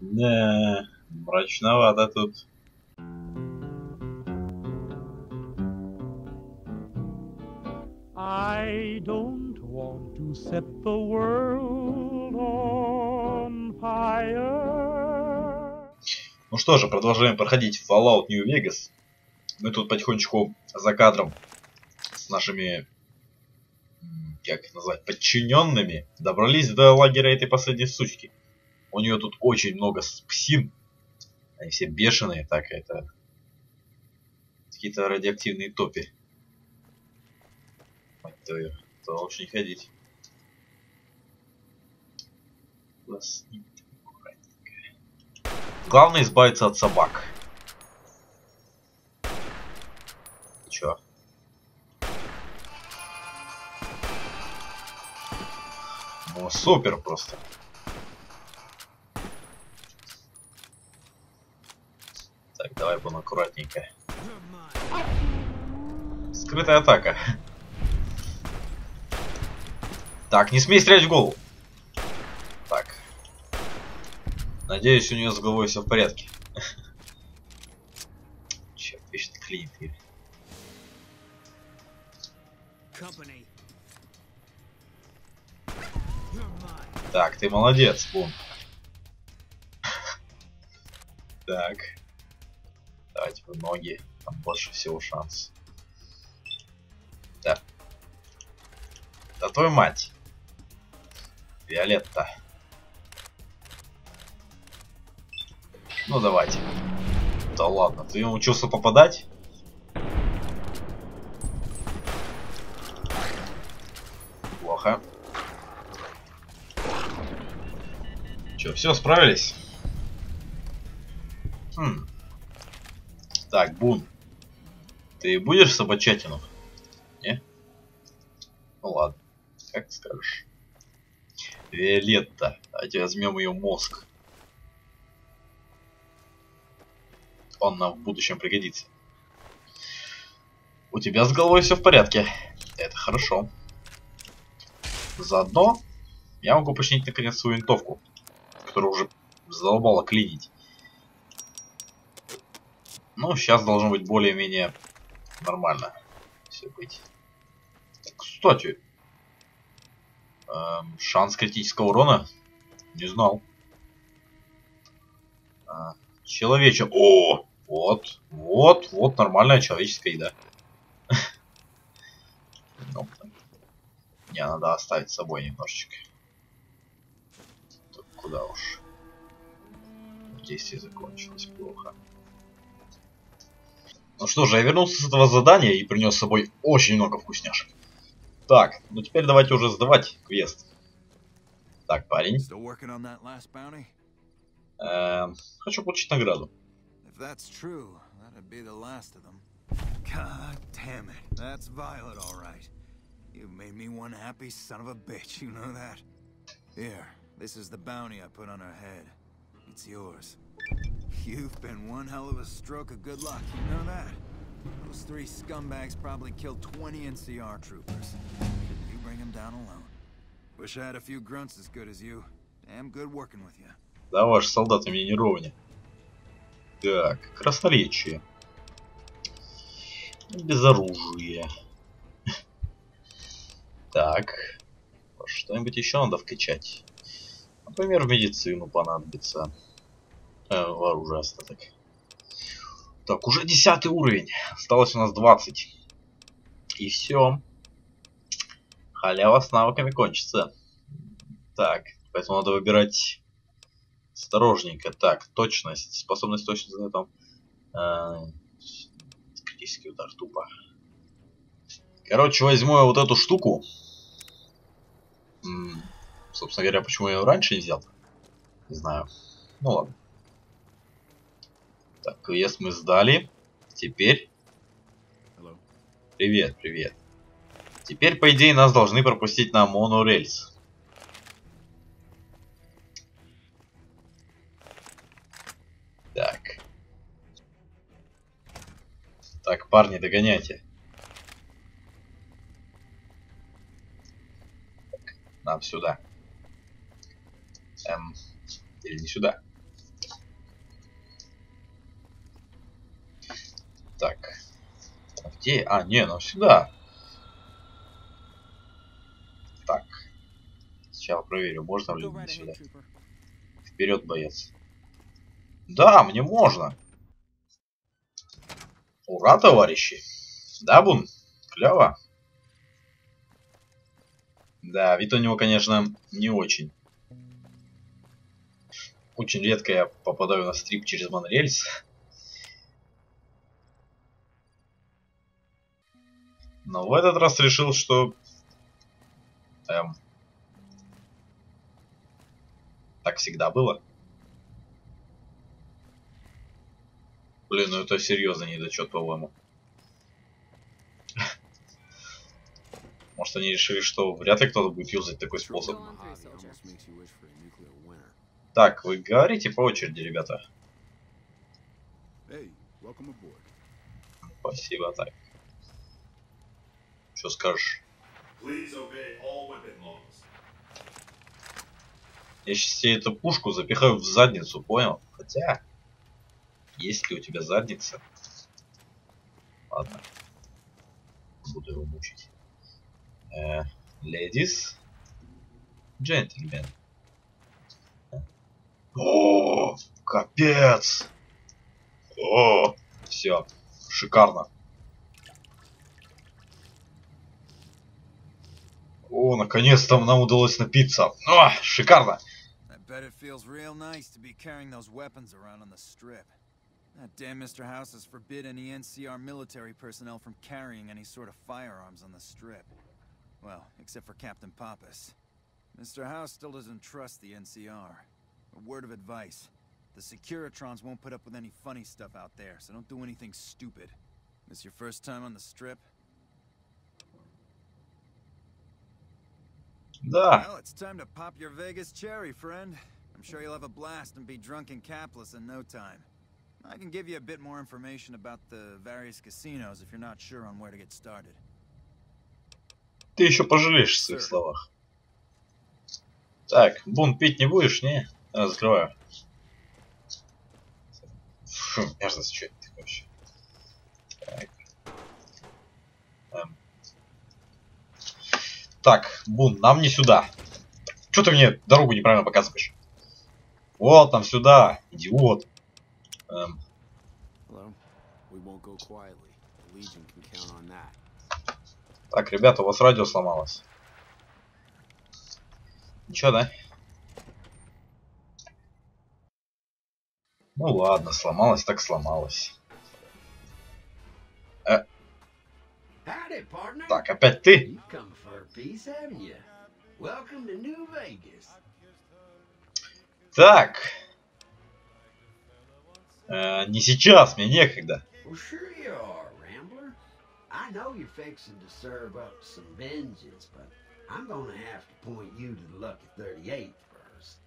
Да, мрачновато тут. I don't want to set the world on fire. Ну что же, продолжаем проходить Fallout New Vegas. Мы тут потихонечку за кадром с нашими, как их назвать, подчиненными добрались до лагеря этой последней сучки. У нее тут очень много псин. Они все бешеные, так это... Какие-то радиоактивные топи. Мать твою, то лучше не ходить. Главное избавиться от собак. Чё? Ну, супер просто. Давай будем аккуратненько. Скрытая атака. Так, не смей стрелять в голову. Так. Надеюсь, у нее с головой все в порядке. Черт, вечно клинит. mine. Так, ты молодец, Бун. Так. Ноги. Там больше всего шанс. Да. Да твою мать. Виолетта. Ну давайте. Да ладно, ты научился попадать? Плохо. Че, все, справились? Хм. Так, Бун. Ты будешь собачатинов? Не? Ну ладно. Как скажешь. Виолетта. Давайте возьмем ее мозг. Он нам в будущем пригодится. У тебя с головой все в порядке. Это хорошо. Заодно я могу починить наконец свою винтовку, которую уже задолбало клинить. Ну, сейчас должно быть более-менее нормально все быть. Кстати, эм, шанс критического урона? Не знал. А, человече... О! Вот, вот, вот нормальная человеческая еда. Ну, Не, надо оставить с собой немножечко. Куда уж. Действие закончилось плохо. Ну что же, я вернулся с этого задания и принес с собой очень много вкусняшек. Так, ну теперь давайте уже сдавать квест. Так, парень, эм, хочу получить награду. God damn it. That's Violet, all right. You made me one happy son of a bitch, you know that? Here, this is the bounty I put on her head. It's yours. You've been one hell of a stroke of good luck, you know that? Those three scumbags probably killed 20 NCR troopers. You bring them down alone. Wish I had a few grunts as good as you. Damn good working with you. Да, ваши солдаты мне не ровня. Так, красноречие. Безоружие. Так. Что-нибудь еще надо вкачать. Например, в медицину понадобится. Э, оружие остаток. Так, уже десятый уровень. Осталось у нас 20. И все. Халява с навыками кончится. Так, поэтому надо выбирать осторожненько. Так, точность, способность точности этом. э, критический удар тупо. Короче, возьму я вот эту штуку. М, собственно говоря, почему я ее раньше не взял? Не знаю. Ну ладно. Так, квест мы сдали. Теперь... Привет, привет. Теперь, по идее, нас должны пропустить на монорельс. Так. Так, парни, догоняйте. Так, нам сюда. Эм, или не сюда. Так. А Где? А, не, ну сюда. Так. Сначала проверю, можно ли мне сюда. Вперед, боец. Да, мне можно. Ура, товарищи. Да, Бун? Клево. Да, вид у него, конечно, не очень. Очень редко я попадаю на стрип через монорельс. Но в этот раз решил, что... эм, так всегда было. Блин, ну это серьезно недочет, по-моему. Может они решили, что вряд ли кто-то будет юзать такой способ. Так, вы говорите по очереди, ребята. Спасибо, так. Что скажешь? Я сейчас тебе эту пушку запихаю в задницу, понял? Хотя, есть ли у тебя задница? Ладно. Буду его мучить. Э, ladies. Gentlemen. О, капец! О, все, шикарно. О, наконец-то нам удалось напиться. О, шикарно! I bet it feels real nice to be carrying those weapons around on the strip. That damn Mr. House has forbid any NCR military personnel from carrying any sort of firearms on the strip. Well, except for Captain Pappas. Mr. House still doesn't trust the NCR. A word of advice. The Securitrons won't put up with any funny stuff out there, so don't do anything stupid. This your first time on the strip? Да, Well, it's time to pop your Vegas cherry, friend. I'm sure you'll have a blast and be drunk and capless in no time. I can give you a bit more information about the various casinos if you're not sure on where to get started. ты еще пожалеешь в своих Sir. словах. Так, бун, пить не будешь, не? А, закрываю. Фу, мерзость, что это такое вообще? Так, Бун, нам не сюда. Что ты мне дорогу неправильно показываешь? Вот, нам сюда, идиот. Эм, так, ребята, у вас радио сломалось. Ничего, да? Ну ладно, сломалось так сломалось. Partner. Так, опять ты? You've come for a piece, haven't you? Welcome to New Vegas. Так. Э, не сейчас, мне некогда. Well, sure you are, Rambler. I know you're fixing to serve up some vengeance, but I'm gonna have to point you to the Lucky 38 first.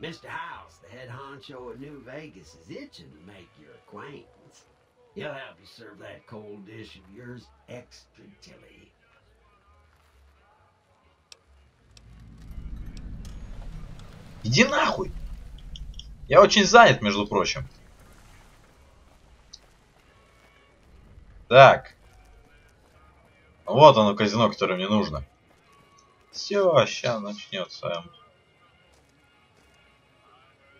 Mr. House, the head honcho at New Vegas, is itching to make your acquaintance. He'll help you serve that cold dish of yours extra chilly. Иди нахуй. Я очень занят, между прочим. Так. Вот оно казино, которое мне нужно. Все, сейчас начнется.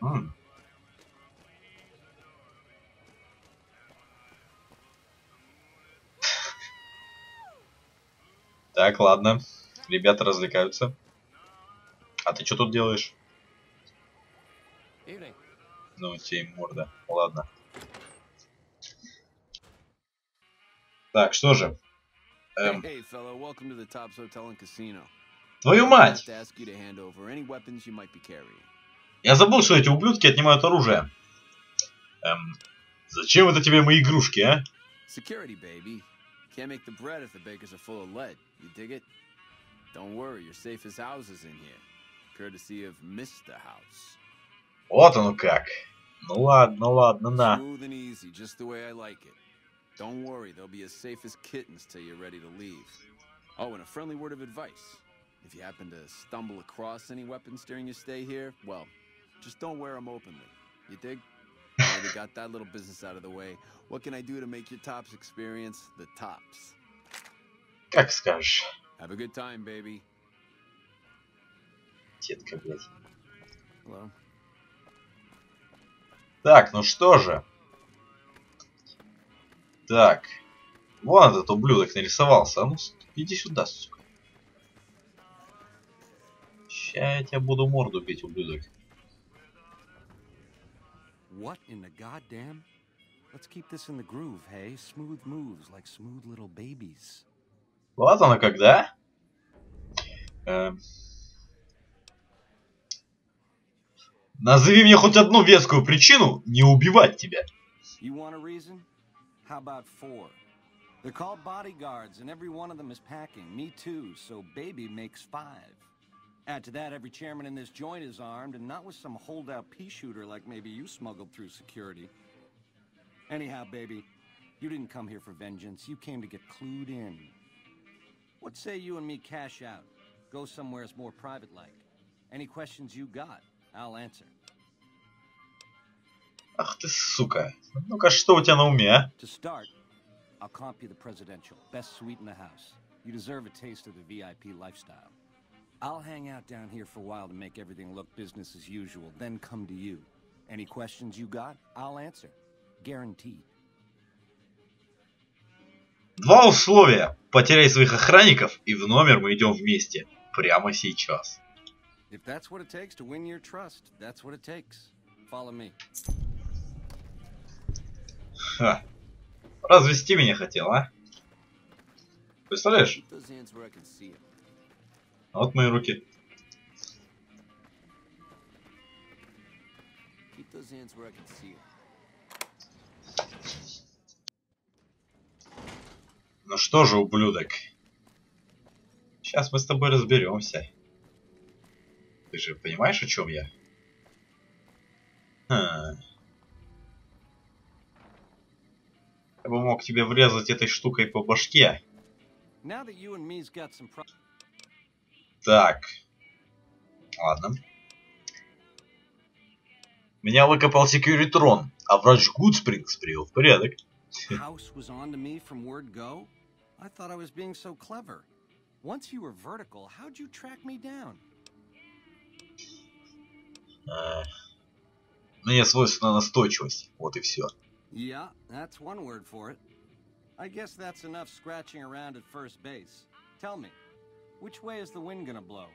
М. Так, ладно. Ребята развлекаются. А ты что тут делаешь? Ну, тебе морда. Ладно. Так, что же? Эм, Hey, fella, welcome to the Tops Hotel and Casino. твою мать! Я забыл, что эти ублюдки отнимают оружие. Эм, зачем это тебе мои игрушки, а? Security, baby. Can't make the bread if the bakers are full of lead. You dig it? Don't worry, you're safe as houses in here. Courtesy of Mr. House. Вот оно как. Ну ладно, ладно, на. Smooth and easy, just the way I like it. Don't worry, they'll be as safe as kittens till you're ready to leave. Oh, and a friendly word of advice. If you happen to stumble across any weapons during your stay here, well, just don't wear them openly. You dig? They're we got that little business out of the way, what can I do to make your tops experience the tops? Как скажешь, Have a good time, baby. тетка, блядь. Hello. Так, ну что же. Так. Вон этот ублюдок нарисовался. А ну, иди сюда, сука. Ща я тебя буду морду бить, ублюдок. What in the goddamn? Let's keep this in the groove, hey? Smooth moves like smooth little babies. Вот оно когда. Эм. Назови мне хоть одну вескую причину не убивать тебя. You want a reason? How about four? They're called bodyguards, and every one of them is packing. Me too, so baby makes five. Add to that, every chairman in this joint is armed, and not with some holdout pea shooter like maybe you smuggled through security. Anyhow, baby, you didn't come here for vengeance. You came to get clued in. What say you and me cash out? Go somewheres more private like. Any questions you got, I'll answer. Ах ты сука. Ну-ка, что у тебя на уме, а? I'll comp you the presidential, best suite in the house. You deserve a taste of the VIP lifestyle. I'll hang out down here for a while to make everything look business as usual, then come to you. Any questions you got, I'll answer. Guaranteed. Два условия. Потеряй своих охранников, и в номер мы идем вместе. Прямо сейчас. If that's what it takes to win your trust, that's what it takes. Follow me. Ха. Развести меня хотел, а? Представляешь? 'em. Вот мои руки. Ну что же, ублюдок. Сейчас мы с тобой разберемся. Ты же понимаешь, о чем я? Хм. Я бы мог тебе врезать этой штукой по башке. Так. Ладно. Меня выкопал Секьюритрон, а врач Гудспрингс привел в порядок. I thought I was being so clever. Once you were vertical, how'd you track me down? Э, Мне свойственна настойчивость. Вот и все. Yeah, that's one word for it. I guess that's enough scratching around at first base. Tell me, which way is the wind gonna blow?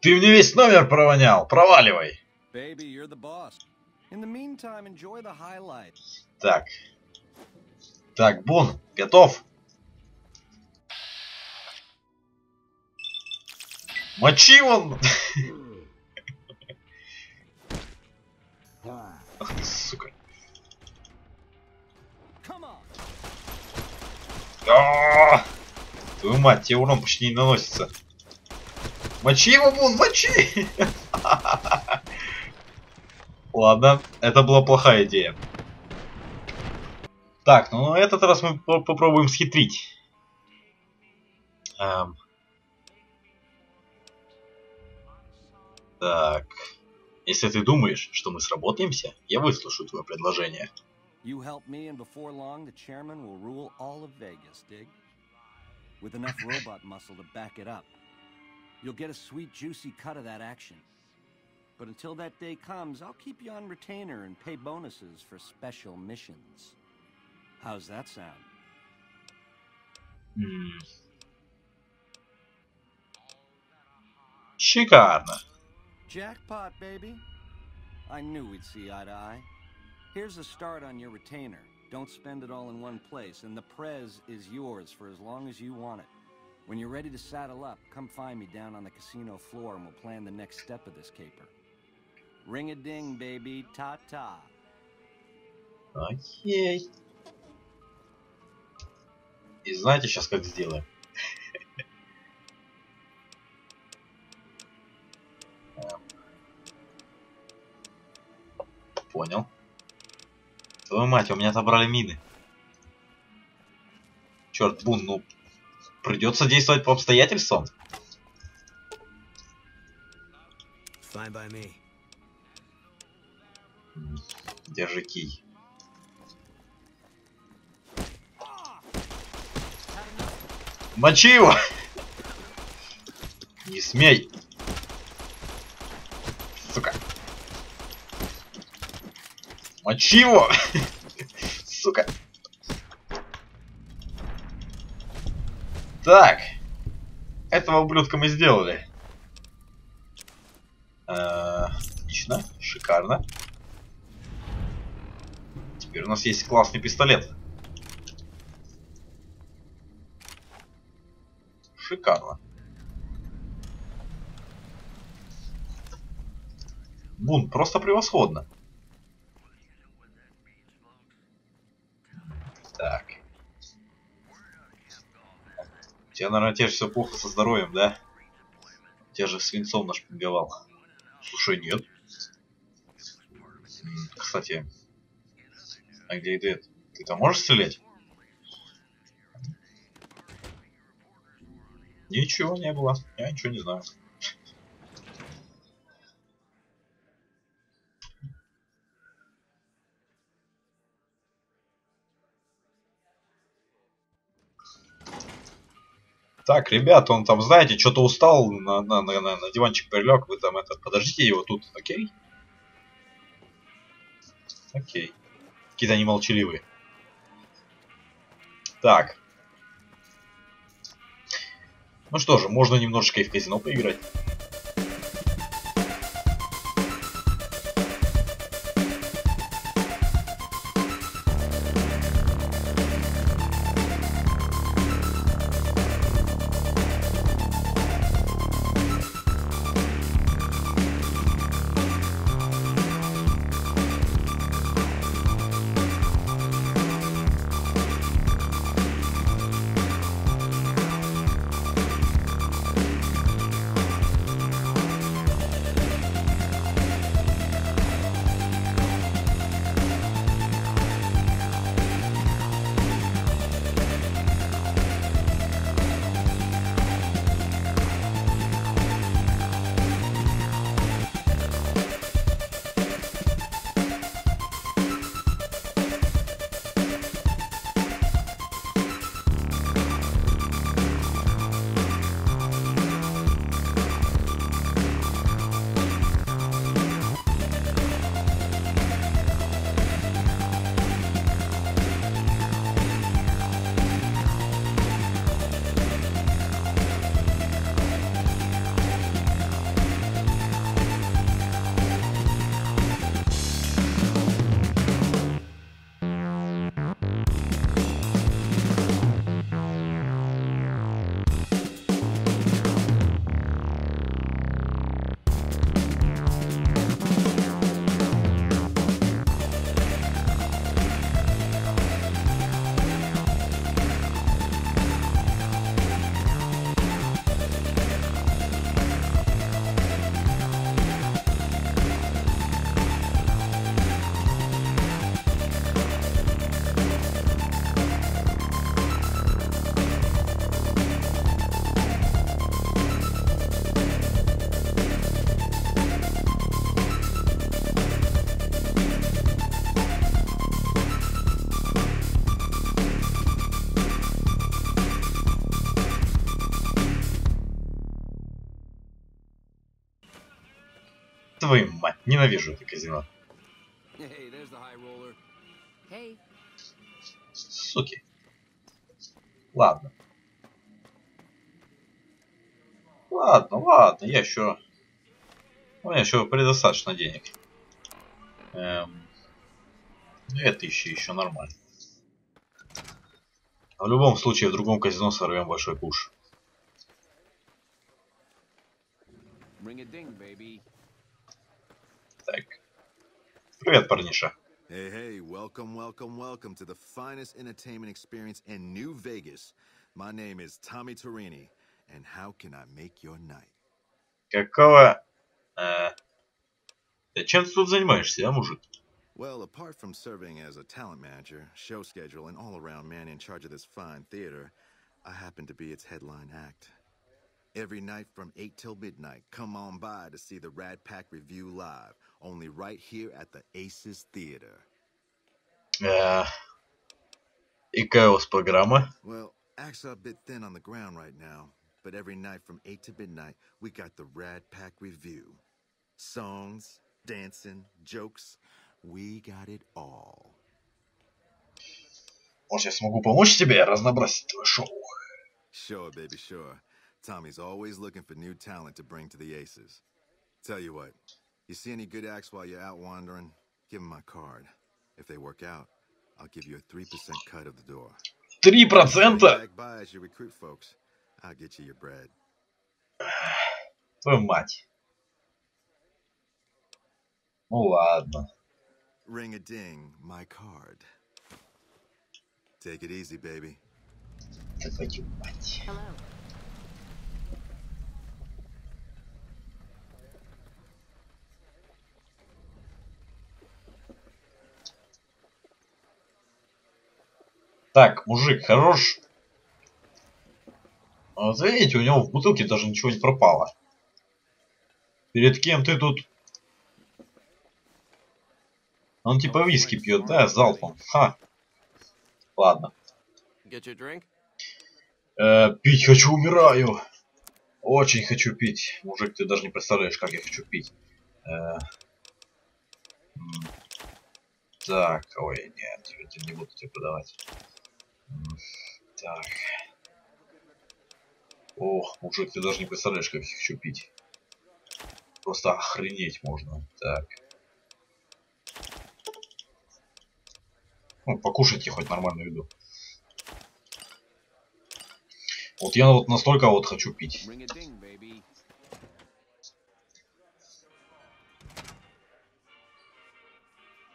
Ты мне весь номер провонял. Проваливай. Baby, you're the boss. In the meantime, enjoy the highlights. Так. Так, Бун, готов? Мочи вон! Ах ты, сука. Come on! А! Твою мать, тебе урон почти не наносится. Мочи его, Бун, мочи! Ладно, это была плохая идея. Так, ну на этот раз мы по- попробуем схитрить. Эм. Так. Если ты думаешь, что мы сработаемся, я выслушаю твое предложение. You help me, and before long, the chairman will rule all of Vegas, dig? With enough robot muscle to back it up. You'll get a sweet, juicy cut of that action. But until that day comes, I'll keep you on retainer and pay bonuses for special missions. How's that sound? М. Шикарно. Jackpot, baby. I knew we'd see eye to eye. Here's a start on your retainer. Don't spend it all in one place, and the Prez is yours for as long as you want it. When you're ready to saddle up, come find me down on the casino floor and we'll plan the next step of this caper. Ring a ding, baby. Ta ta. Окей. И знаете сейчас как сделаем? Понял. Твою мать, у меня отобрали мины. Черт, Бун, ну придется действовать по обстоятельствам. Держи кий. Мочи его! Не смей! Сука! Мочи его! Сука! Так. Этого ублюдка мы сделали. Э, Отлично. Шикарно. Теперь у нас есть классный пистолет. Шикарно. Бун, просто превосходно. Тебя, наверное, теперь все плохо со здоровьем, да? Тебя же свинцом нашпинговал. Слушай, нет. Кстати, а где Эдет? Ты там можешь стрелять? Ничего не было. Я ничего не знаю. Так, ребят, он там, знаете, что-то устал, на, на, на, на- диванчик прилег, вы там это, подождите его тут, окей? Окей. Какие-то они молчаливые. Так. Ну что же, можно немножечко и в казино поиграть. Твою мать, ненавижу это казино. Суки. Ладно. Ладно, ладно, я еще... У меня еще предостаточно денег. Эм... Две тысячи еще нормально. В любом случае, в другом казино сорвем большой куш. Ring a ding, baby. Так. Привет, парниша. Hey, hey, welcome, welcome, welcome to the finest entertainment experience in New Vegas. My name is Tommy Torini, and how can I make your night? Какого... Э... Ты чем ты тут занимаешься, а, мужик? Well, apart from serving as a talent manager, show schedule, and all around man in charge of this fine theater, I happen to be its headline act. Every night from 8 till midnight, come on by to see the Rad Pack Review live, only right here at the Aces Theater. Э, И какая у вас программа? Well, acts are a bit thin on the ground right now, but every night from 8 to midnight, we got the Rad Pack Review. Songs, dancing, jokes, we got it all. Может, я смогу помочь тебе разнообразить твое шоу? Sure, baby, sure. Tommy's always looking for new talent to bring to the Aces. Tell you what, you see any good acts while you're out wandering, give 'em my card. If they work out, I'll give you a 3% cut of the door. Три Stay процента? back by as you recruit folks. I'll get you your bread. Твою мать. Ну ладно. Ring a ding, my card. Take it easy, baby. Твою мать. Так, мужик, хорош. А Вот видите, у него в бутылке даже ничего не пропало. Перед кем ты тут? Он типа виски пьет, да, залпом. Ха. Ладно. Э, пить хочу, умираю. Очень хочу пить. Мужик, ты даже не представляешь, как я хочу пить. Э, так, ой, нет, я не буду тебе продавать. Так. Ох, мужик, ты даже не представляешь, как я хочу пить. Просто охренеть можно. Так. Ну, покушайте хоть нормальную еду. Вот я вот настолько вот хочу пить.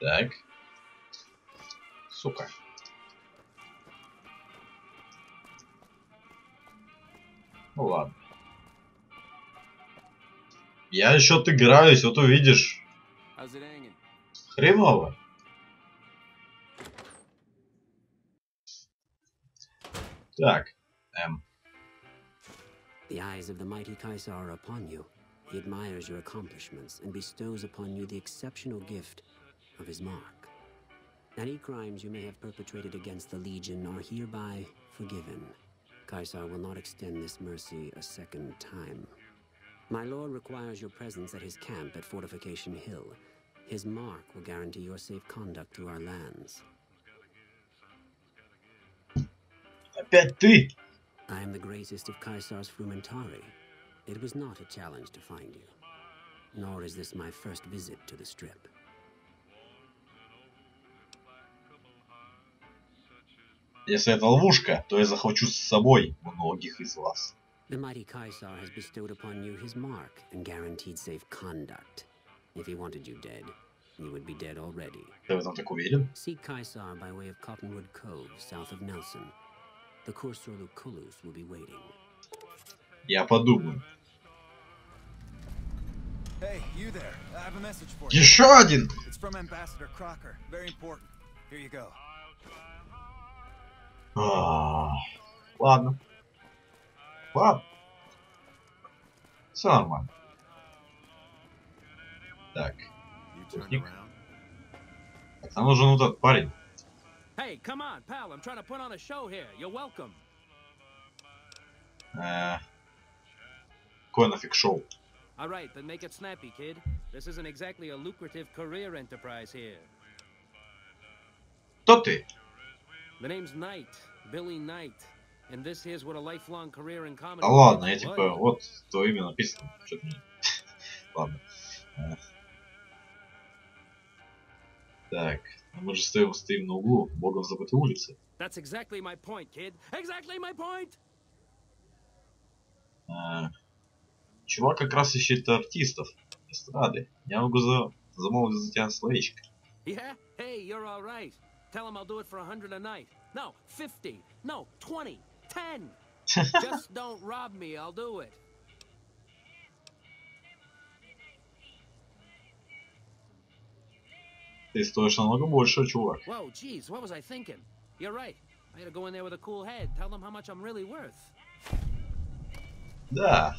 Так. Сука. Ну ладно. Я еще отыграюсь, вот увидишь. Хреново. Так. Эм. The eyes of the mighty Kaisar are upon you. He admires your accomplishments and bestows upon you the exceptional gift of his mark. Any crimes you may have perpetrated against the Legion are hereby forgiven. Kaisar will not extend this mercy a second time. My lord requires your presence at his camp at Fortification Hill. His mark will guarantee your safe conduct through our lands. Опять ты? I am the greatest of Kaisar's Frumentari. It was not a challenge to find you. Nor is this my first visit to the Strip. Если это ловушка, то я захвачу с собой многих из вас. The mighty Kaisar has bestowed upon you his mark and guaranteed safe conduct. If he wanted you dead, you would be dead already. Ты в этом так уверен? Seek Kaisar by way of Cottonwood Cove, south of Nelson. The Kursor Lucullus will be waiting. Я подумаю. Hey, you there. I have a message for you. Еще один! It's from Ambassador Crocker. Very important. Here you go. А, Ладно. Ладно. Все нормально. Так. Around? Так, нам нужен вот этот парень. Hey, come on, pal. I'm trying to put on a show here. You're welcome. Э, Какое нафиг шоу? All right, then make it snappy, kid. This isn't exactly a lucrative career enterprise here. Кто ты? The name's Knight, Billy Knight. And this here's what a lifelong career in comedy. Да ладно, я типа, вот твое имя написано. Что-то не... Ладно. Э. Так, ну мы же стоим, стоим на углу, богом забытой улицы. That's exactly my point, kid. Exactly my point! Э, Чувак как раз ищет артистов, эстрады. Я могу за... замолвить за тебя словечко. Yeah? Hey, you're all right. Tell him I'll do it for a hundred a night. No, fifty. No, twenty. Ten. Just don't rob me. I'll do it. Ты стоишь намного больше, чувак. Whoa, geez, what was I thinking? You're right. I gotta go in there with a cool head. Tell them how much I'm really worth. Да.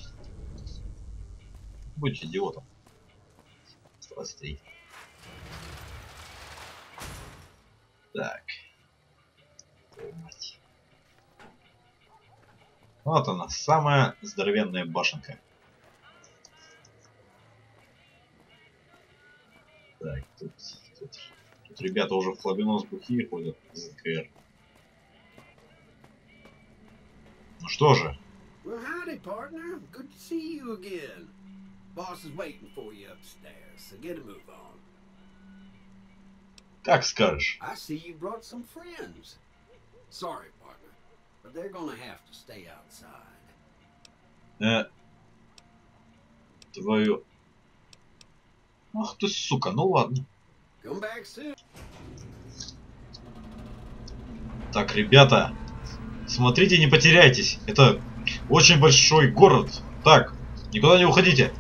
Будь идиотом. Осталось три. Так. Вот она, самая здоровенная башенка. Так, тут, тут, тут ребята уже в флабинос бухие ходят из КР. Ну что же, Well, howdy, partner. Good to see you again. Boss is waiting for you upstairs, so get a move on. Как скажешь. I see you brought some friends. Sorry, partner, but they're gonna have to stay outside. Э, твою... Ах ты сука, ну ладно. Come back soon. Так, ребята, смотрите, не потеряйтесь. Это очень большой город. Так, никуда не уходите.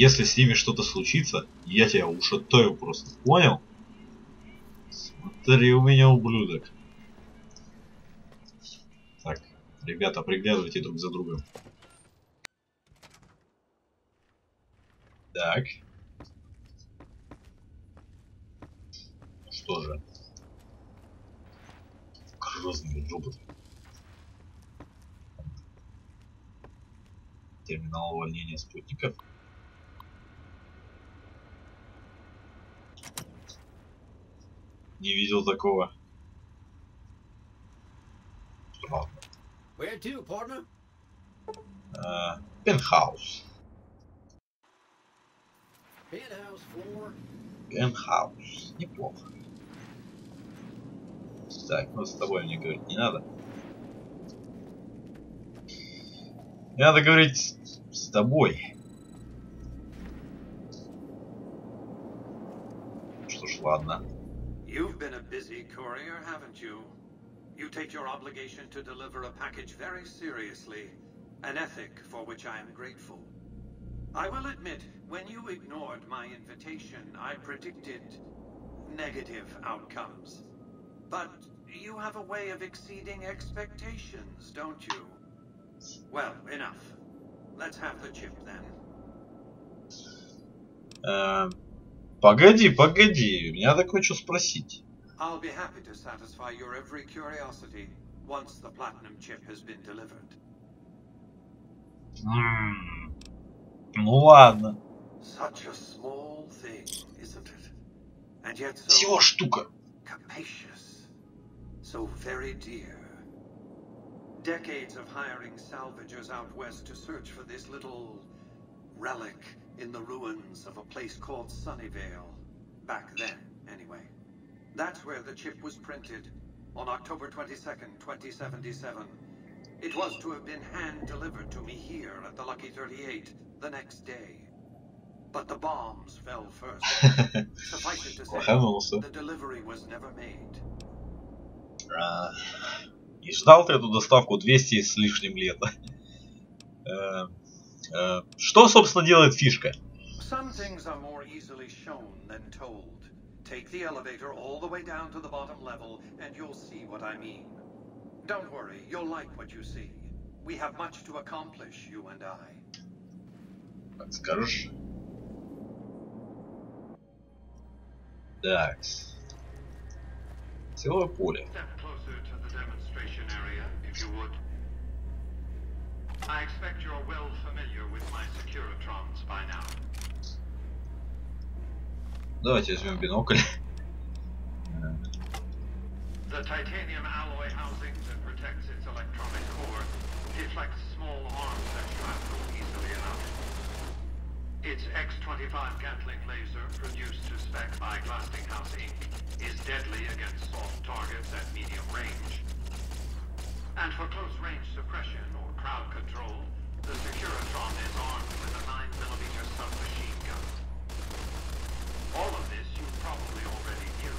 Если с ними что-то случится, я тебя ушатаю просто. Понял? Смотри у меня, ублюдок. Так, ребята, приглядывайте друг за другом. Так. Что же? Грозный робот. Терминал увольнения спутников. Не видел такого. Where to, partner? Э, Пентхаус. Penthouse floor. Пентхаус. Неплохо. Так, ну с тобой мне говорить не надо. Не надо говорить с- с тобой. Что ж, ладно. You've been a busy courier, haven't you? You take your obligation to deliver a package very seriously, an ethic for which I am grateful. I will admit, when you ignored my invitation, I predicted negative outcomes. But you have a way of exceeding expectations, don't you? Well, enough. Let's have the chip then. Э, погоди, погоди, мне надо кое-что спросить. I'll be happy to satisfy your every curiosity once the platinum chip has been delivered. М, Ну ладно. Such a small thing, isn't it? And yet so Всего штука. capacious, so very dear. Decades of hiring salvagers out west to search for this little relic in the ruins of a place called Sunnyvale. Back then, anyway. That's where the chip was printed, on October 22nd, 2077. It was to have been hand-delivered to me here at the Lucky 38 the next day. But the bombs fell first. Suffice it to say, Лоханулся. the delivery was never made. А, И ждал ты эту доставку 200 с лишним лет. Э, э, Что, собственно, делает фишка? Some things are more easily shown than told. Take the elevator all the way down to the bottom level, and you'll see what I mean. Don't worry, you'll like what you see. We have much to accomplish, you and I. Как скажешь. Так. Силовое поле. Step closer to the demonstration area, if you would. I expect you're well familiar with my Securitrons by now. Давайте возьмем бинокль. The titanium alloy housings that protects its electronic core deflects small arms that shrapnel easily enough. Its X-25 Gatling laser, produced to spec by Glastinghouse Inc., is deadly against soft targets at medium range. range suppression or crowd control, the Securatron is armed with a 9mm submachine gun. All of this you probably already knew.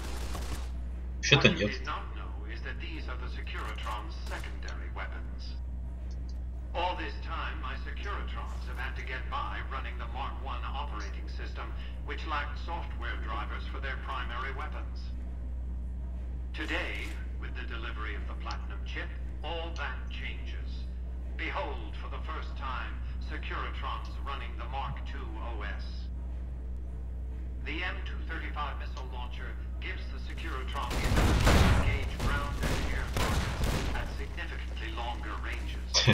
Shit what you did not know is that these are the Securatron's secondary weapons. All this time, my Securitrons have had to get by running the Mark 1 operating system, which lacked software drivers for their primary weapons. Today, with the delivery of the Platinum chip, all that changes. Behold, for the first time, Securitrons running the Mark II OS. The M235 missile launcher gives the Securitron the ability to engage ground and air targets at significantly longer ranges.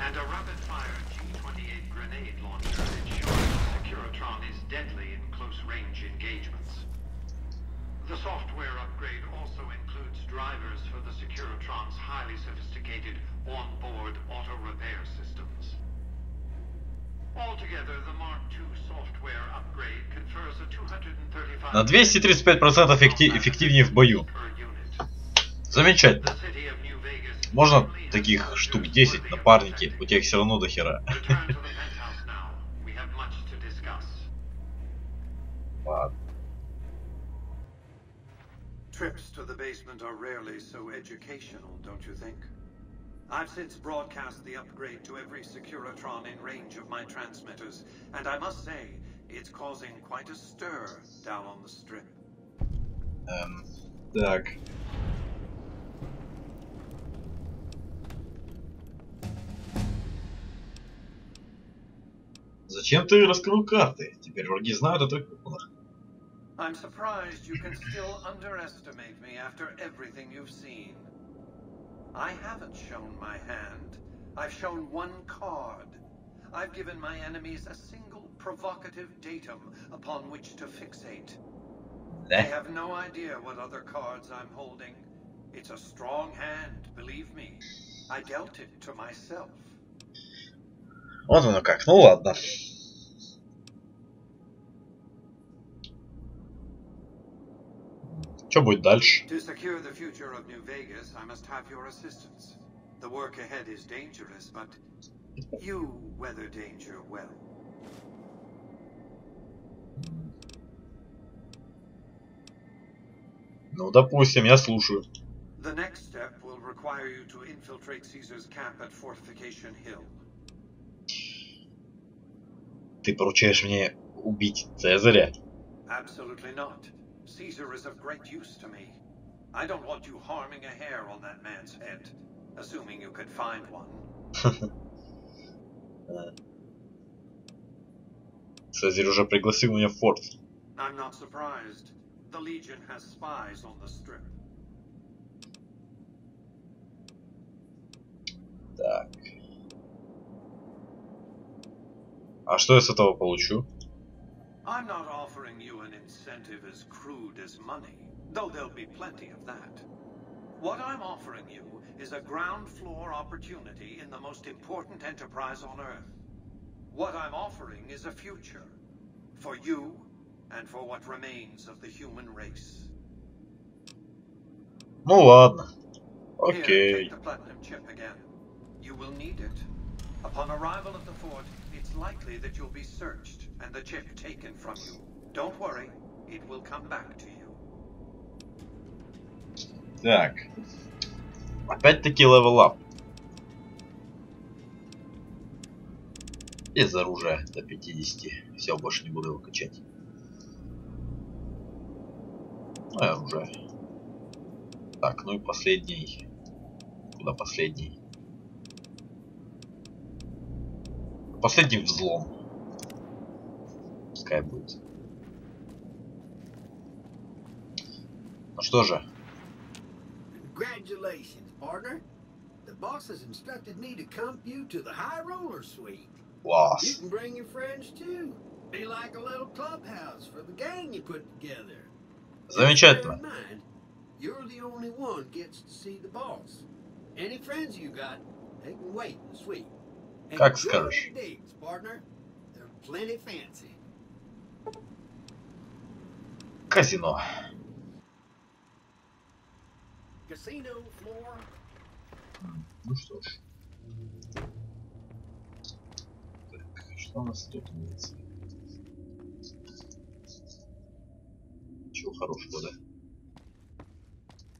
and a rapid-fire G-28 grenade launcher ensures the Securitron is deadly in close-range engagements. The software upgrade also includes drivers for the Securitron's highly sophisticated on-board auto-repair systems. Altogether, the Mark II software upgrade confers a 235 На 235% эффекти- эффективнее в бою. Замечательно. Можно таких штук 10 напарники, у тебя их все равно до хера. Ладно. Trips to the basement are rarely so educational, don't you think? I've since broadcast the upgrade to every Securitron in range of my transmitters, and I must say, it's causing quite a stir down on the strip. Эм, так. Зачем ты раскрыл карты? Теперь враги знают о твоих планах. I'm surprised you can still underestimate me after everything you've seen. I haven't shown my hand. I've shown one card. I've given my enemies a single provocative datum upon which to fixate. They have no idea what other cards I'm holding. It's a strong hand, believe me. I dealt it to myself. Вот оно как. Ну ладно. Weather danger well. Ну, допустим, я слушаю. The next step will require you to infiltrate Caesar's camp at Fortification Hill. Ты поручаешь мне убить Цезаря? Absolutely not. Caesar is of great use to me. I don't want you harming a hair on that man's head, assuming you could find one. Цезарь уже пригласил меня в форт. I'm not surprised. The Legion has spies on the strip. Так. А что я с этого получу? I'm not offering you an incentive as crude as money, though there'll be plenty of that. What I'm offering you is a ground floor opportunity in the most important enterprise on Earth. What I'm offering is a future. For you, and for what remains of the human race. Ну ладно. Here, Окей. take the platinum chip again. You will need it. Upon arrival at the fort, it's likely that you'll be searched and the chip taken from you. Don't worry, it will come back to you. Так. Опять-таки level up. Без оружия до 50. Все, больше не буду его качать. Ну и оружие. Так, ну и последний. Куда последний? Последний взлом. Пускай будет. Ну что же, comp you класс. can bring your friends too. Be like a little clubhouse for the gang you put together. Замечательно. you're the only one gets to see the boss. Any friends you got, they can wait. And Как скажешь. Казино. Ну что ж. Так, что у нас тут имеется? Ничего хорошего, да?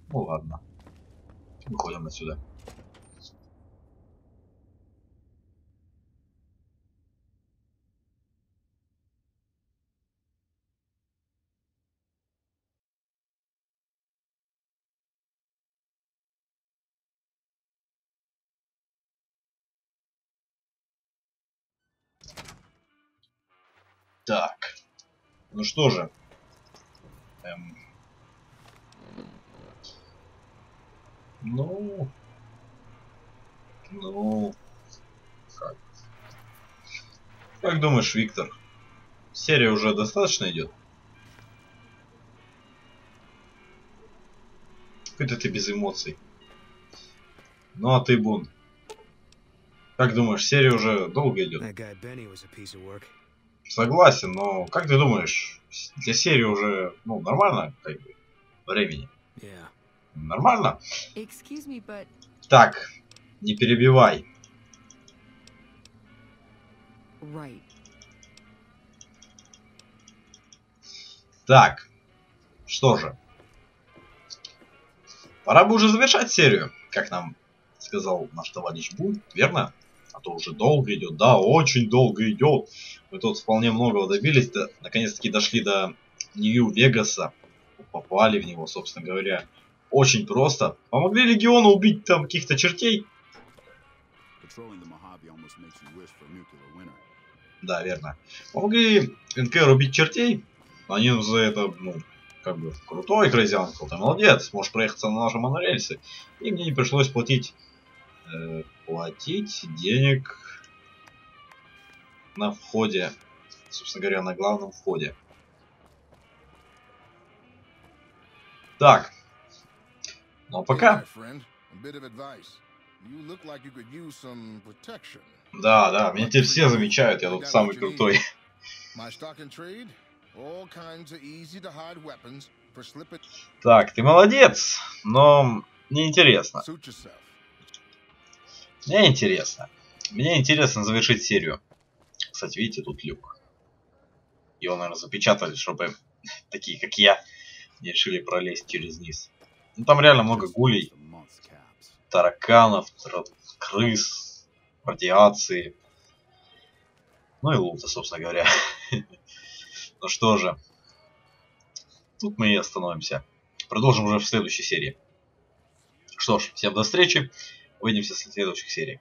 Ну ладно. Выходим отсюда. Так. Ну что же. Эм. Ну. Ну. Как? Как думаешь, Виктор? Серия уже достаточно идет? Какой-то ты без эмоций. Ну а ты, Бун? Как думаешь, серия уже долго идет? Согласен, но как ты думаешь, для серии уже ну, нормально как бы, времени? Yeah. Нормально? Me, but Так, не перебивай. right. Так, что же. Пора бы уже завершать серию, как нам сказал наш товарищ Бун, верно? А то уже долго идет, да, очень долго идет. Мы тут вполне многого добились, да, наконец-таки дошли до Нью-Вегаса, попали в него, собственно говоря. Очень просто. Помогли Легиону убить там каких-то чертей. Да, верно. Помогли НКР убить чертей. Они за это, ну, как бы, крутой ты молодец, можешь проехаться на наши монорельсы. И мне не пришлось платить, э, платить денег на входе, собственно говоря, на главном входе. Так. Ну а пока. Да, да, меня теперь все замечают, я тут самый крутой. Так, ты молодец, но мне интересно. Мне интересно. Мне интересно завершить серию. Кстати, видите, тут люк. Его, наверное, запечатали, чтобы такие, как я, не решили пролезть через низ. Ну, там реально много гулей, тараканов, крыс, радиации. Ну и лута, собственно говоря. Ну что же. Тут мы и остановимся. Продолжим уже в следующей серии. Что ж, всем до встречи. Увидимся в следующих сериях.